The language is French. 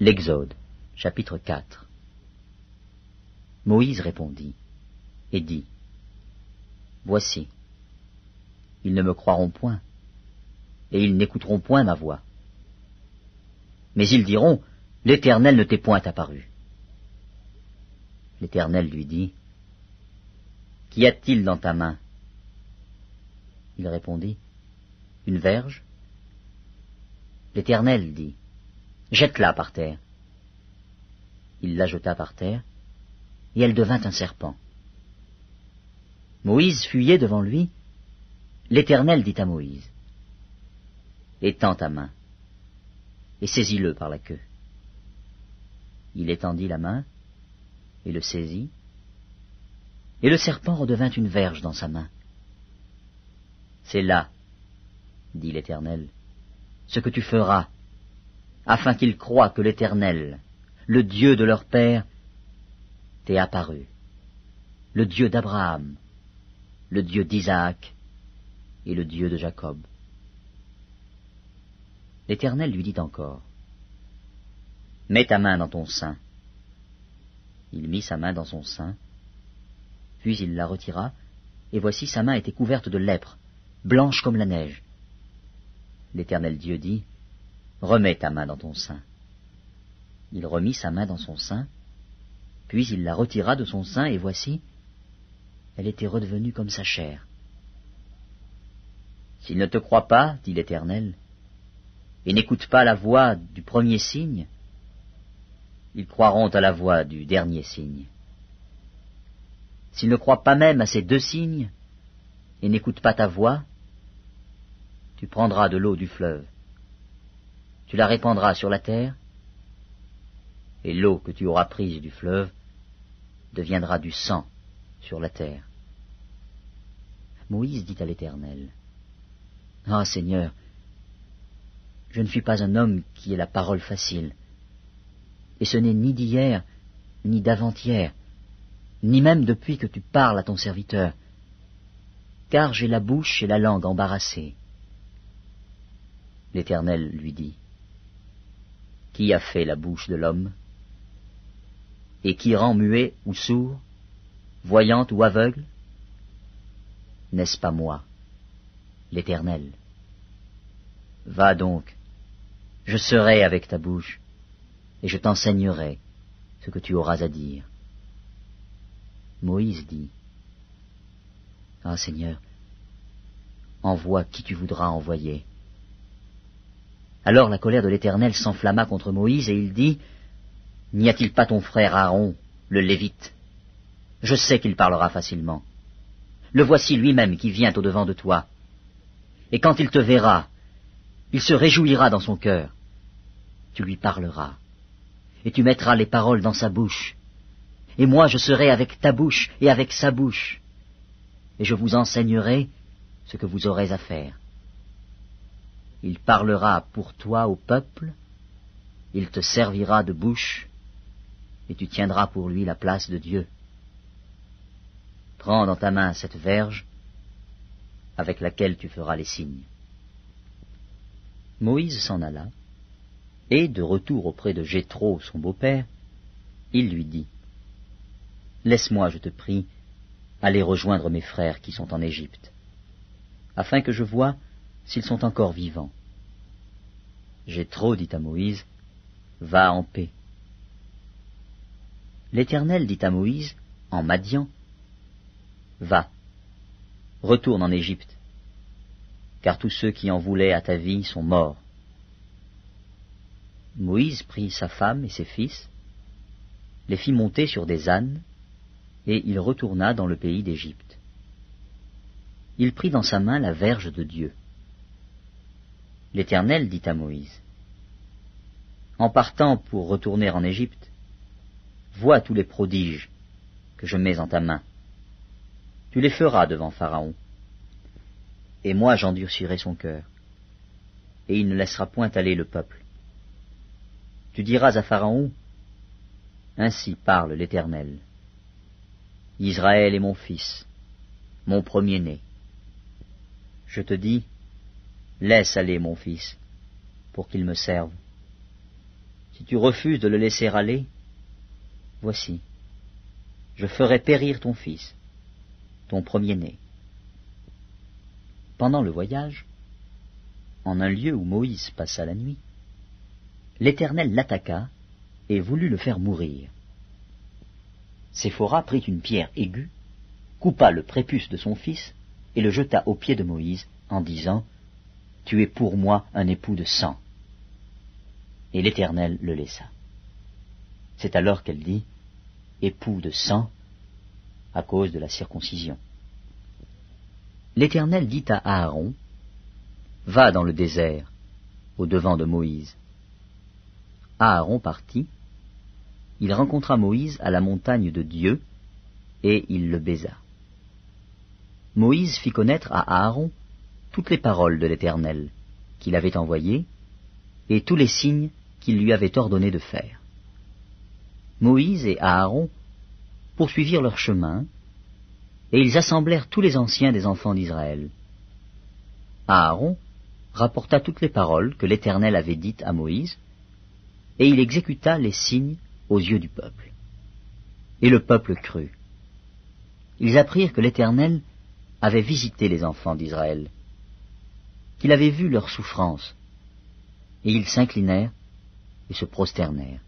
L'Exode, chapitre 4 Moïse répondit et dit, Voici, ils ne me croiront point, et ils n'écouteront point ma voix. Mais ils diront, L'Éternel ne t'est point apparu. L'Éternel lui dit, Qu'y a-t-il dans ta main? Il répondit, Une verge? L'Éternel dit, Jette-la par terre. Il la jeta par terre, et elle devint un serpent. Moïse fuyait devant lui. L'Éternel dit à Moïse, Étends ta main, et saisis-le par la queue. Il étendit la main, et le saisit, et le serpent redevint une verge dans sa main. C'est là, dit l'Éternel, ce que tu feras afin qu'ils croient que l'Éternel, le Dieu de leur Père, t'est apparu, le Dieu d'Abraham, le Dieu d'Isaac et le Dieu de Jacob. L'Éternel lui dit encore, Mets ta main dans ton sein. Il mit sa main dans son sein, puis il la retira, et voici sa main était couverte de lèpre, blanche comme la neige. L'Éternel Dieu dit, Remets ta main dans ton sein. Il remit sa main dans son sein, puis il la retira de son sein, et voici, elle était redevenue comme sa chair. S'ils ne te croient pas, dit l'Éternel, et n'écoutent pas la voix du premier signe, ils croiront à la voix du dernier signe. S'ils ne croient pas même à ces deux signes, et n'écoutent pas ta voix, tu prendras de l'eau du fleuve, tu la répandras sur la terre, et l'eau que tu auras prise du fleuve deviendra du sang sur la terre. Moïse dit à l'Éternel, Ah Seigneur, je ne suis pas un homme qui ait la parole facile, et ce n'est ni d'hier, ni d'avant-hier, ni même depuis que tu parles à ton serviteur, car j'ai la bouche et la langue embarrassées. L'Éternel lui dit, qui a fait la bouche de l'homme Et qui rend muet ou sourd, voyant ou aveugle N'est-ce pas moi, l'Éternel? Va donc, je serai avec ta bouche, et je t'enseignerai ce que tu auras à dire. Moïse dit, Ah Seigneur, envoie qui tu voudras envoyer, alors la colère de l'Éternel s'enflamma contre Moïse, et il dit, N'y a-t-il pas ton frère Aaron, le Lévite? Je sais qu'il parlera facilement. Le voici lui-même qui vient au-devant de toi. Et quand il te verra, il se réjouira dans son cœur. Tu lui parleras, et tu mettras les paroles dans sa bouche. Et moi je serai avec ta bouche et avec sa bouche, et je vous enseignerai ce que vous aurez à faire. Il parlera pour toi au peuple, il te servira de bouche, et tu tiendras pour lui la place de Dieu. Prends dans ta main cette verge avec laquelle tu feras les signes. Moïse s'en alla, et, de retour auprès de Jéthro, son beau-père, il lui dit, Laisse-moi, je te prie, aller rejoindre mes frères qui sont en Égypte, afin que je voie s'ils sont encore vivants. J'ai trop, dit à Moïse, va en paix. L'Éternel dit à Moïse, en Madian, Va, retourne en Égypte, car tous ceux qui en voulaient à ta vie sont morts. Moïse prit sa femme et ses fils, les fit monter sur des ânes, et il retourna dans le pays d'Égypte. Il prit dans sa main la verge de Dieu. L'Éternel dit à Moïse, En partant pour retourner en Égypte, vois tous les prodiges que je mets en ta main. Tu les feras devant Pharaon. Et moi j'endurcirai son cœur, et il ne laissera point aller le peuple. Tu diras à Pharaon, Ainsi parle l'Éternel. Israël est mon fils, mon premier-né. Je te dis, Laisse aller mon fils, pour qu'il me serve. Si tu refuses de le laisser aller, voici, je ferai périr ton fils, ton premier-né. Pendant le voyage, en un lieu où Moïse passa la nuit, l'Éternel l'attaqua et voulut le faire mourir. Séphora prit une pierre aiguë, coupa le prépuce de son fils et le jeta aux pieds de Moïse en disant Tu es pour moi un époux de sang. Et l'Éternel le laissa. C'est alors qu'elle dit Époux de sang à cause de la circoncision. L'Éternel dit à Aaron Va dans le désert, au devant de Moïse. Aaron partit, il rencontra Moïse à la montagne de Dieu, et il le baisa. Moïse fit connaître à Aaron toutes les paroles de l'Éternel qu'il avait envoyées, et tous les signes qu'il lui avait ordonné de faire. Moïse et Aaron poursuivirent leur chemin, et ils assemblèrent tous les anciens des enfants d'Israël. Aaron rapporta toutes les paroles que l'Éternel avait dites à Moïse, et il exécuta les signes aux yeux du peuple. Et le peuple crut. Ils apprirent que l'Éternel avait visité les enfants d'Israël, qu'il avait vu leurs souffrances, et ils s'inclinèrent et se prosternèrent.